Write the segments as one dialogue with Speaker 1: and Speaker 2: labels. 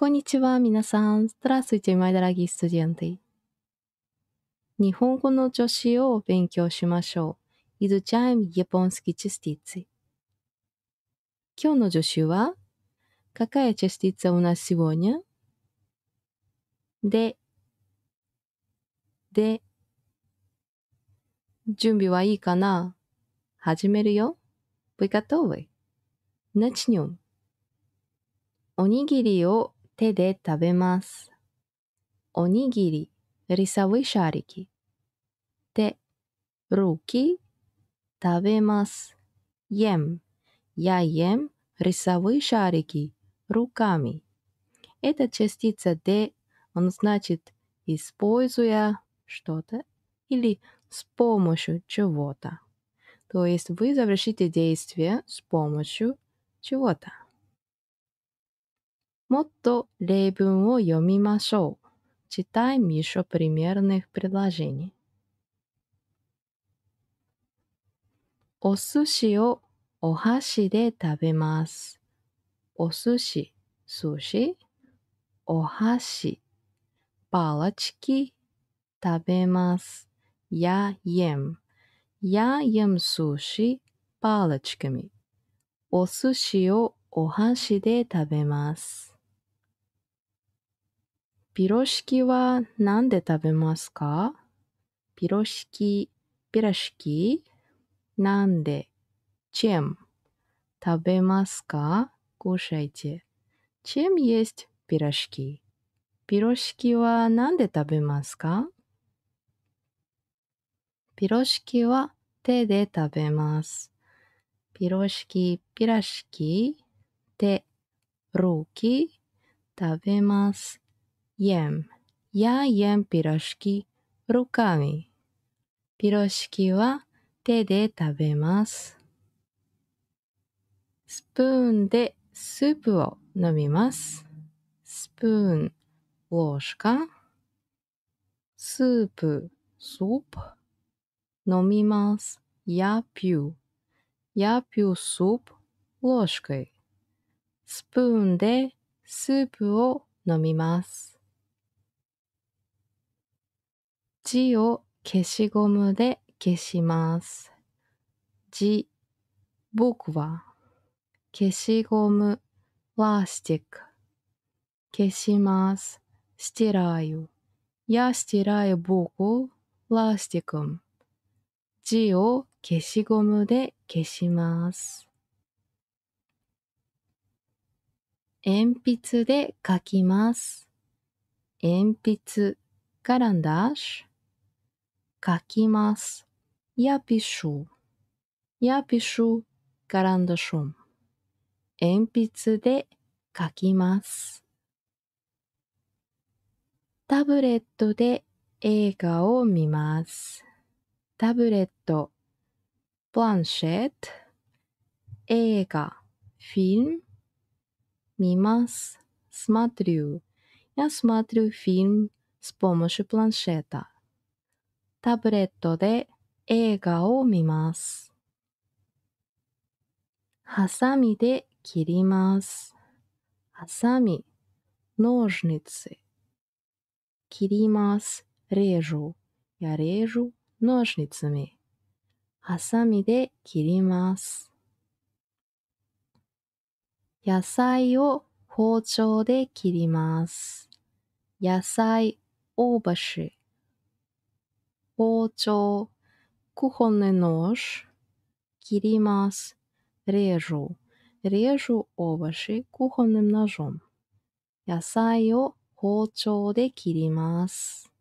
Speaker 1: こんにちは、皆さん。Здравствуйте, мои дорогие студенты. 日本語の助詞を勉強しましょう。Изучаем японские частицы. 今日の助詞は Какая частица у нас сегодня? で、で、準備はいいかな始めるよ。Вы готовы? Начнем. おにぎりを 手で食べます。おにぎり、рисовые шарики。手、руки、食べます。ем。Я ем рисовые шарики руками. Эта частица «де» она значит «используя что-то» или «с помощью чего-то». То есть вы завершите действие с помощью чего-то. もっと例文を読みましょう。Читаем еще примерных предложений. お寿司をお箸で食べます。お寿司、寿司、お箸、палочки 食べます。Я ем. Я ем суши палочками. お寿司をお箸で食べます。 ピロシキは何で食べますかピロシキ、ピラシキなんで、чем 食べますか Кушайте. Чем есть пирожки? ピロシキは何で食べますかピロシキは手で食べます。ピロシキ、ピラシキ、手、руки 食べます。 jem。ややんピロシキ、ロカミ。ピロシキは手で食べます。スプーンでスープを飲みます。スプーン、ウォシュカ。スープ、スープ。飲みます。やぴゅー。やぴゅースープ、ウォシュカイ。スプーンでスープを飲みます。字を消しゴムで消します。字、буква。消しゴム、пластик。消します。стираю。Я стираю букву пластиком。字を消しゴムで消します。鉛筆で書きます。鉛筆、карандаш。 書きます。Я пишу。Я пишу карандашом。鉛筆で書きます。タブレットで映画を見ます。タブレット、プランシェット、映画、фильм、見ます。смотрю。Я смотрю фильм с помощью планшета。 タブレットで映画を見ます。ハサミで切ります。ハサミ、ノージニツ。切ります。レジュ。やレジュ、ノージニツミ。ハサミで切ります。野菜を包丁で切ります。野菜、オーバシ。包丁、кухонный нож。切ります。режу。режу овощи кухонным ножом。野菜を包丁で切ります。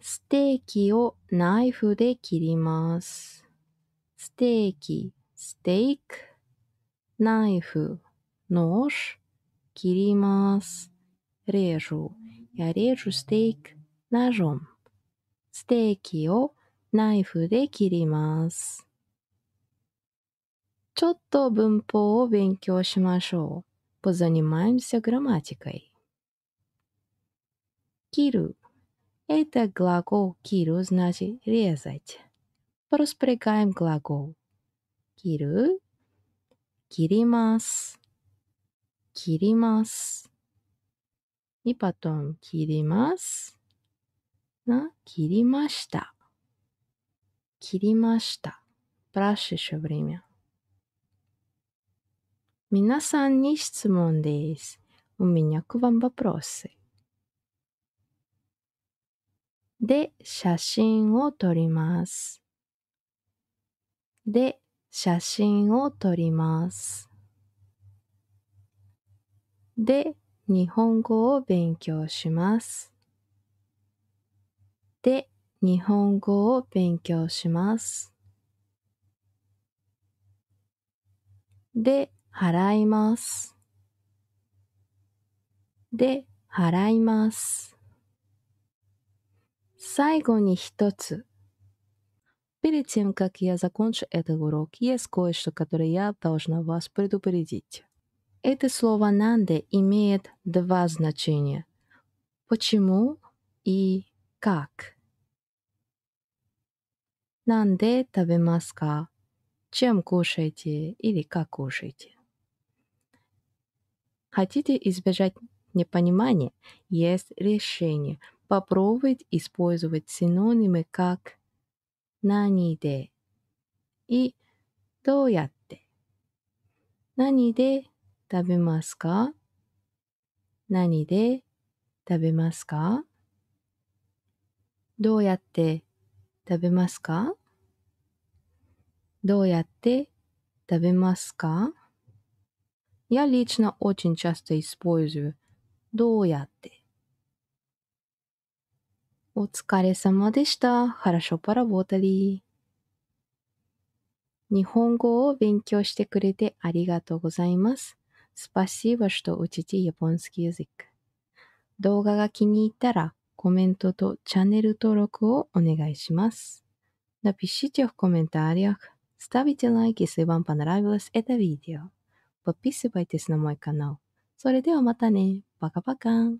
Speaker 1: ステーキをナイフで切ります。ステーキ、ステーク、ナイフ、ノーシ、切ります。режу。Я режу стейк ножом。ステー キをナイフで切ります。ちょっと文法を勉強しましょう。Позанимаемся грамматикой. 切る Это глагол киру значит резать. Проспрягаем глагол. Киру. Киримас. 切ります。И потом 切ります。 な、切りました。切りました。Спрашивающее время. 皆さんに質問です。У меня к вам вопросы. で、写真を撮ります。で、写真を撮ります。で、日本語を勉強します。 で、日本語を勉強します。で、払います。で、払います。最後に一つ。Перед тем, как я закончу этот урок, есть кое-что, которое я должна вас предупредить. Это слово «надо» имеет два значения. Почему и как. なんで食べますか Чем кушаете или как кушаете? Хотите избежать непонимания? Есть решение. Попробовать использовать синонимы как 何でи どうやって。何で食べますか何で食べますかどうやって 食べますかどうやって食べますか Я лично очень часто использую どうやって。お疲れ様でした。хорошо поработали。日本語を勉強してくれてありがとうございます。Спасибо, что учите японский язык。動画が気に入ったら コメントとチャンネル登録をお願いします。Напишите в комментариях, ставите лайк, если вам понравилось это видео. Подписывайтесь на мой канал. それではまたね。バカバカン。